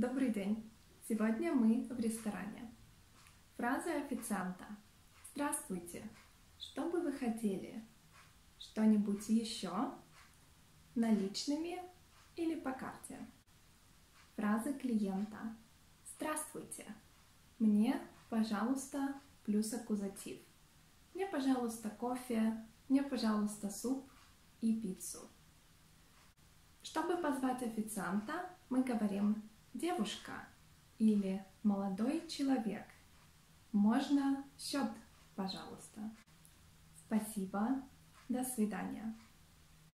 Добрый день! Сегодня мы в ресторане. Фраза официанта. Здравствуйте! Что бы вы хотели? Что-нибудь еще? Наличными или по карте? Фраза клиента. Здравствуйте! Мне, пожалуйста, плюс аккузатив. Мне, пожалуйста, кофе, мне, пожалуйста, суп и пиццу. Чтобы позвать официанта, мы говорим девушка или молодой человек. Можно счет, пожалуйста. Спасибо. До свидания.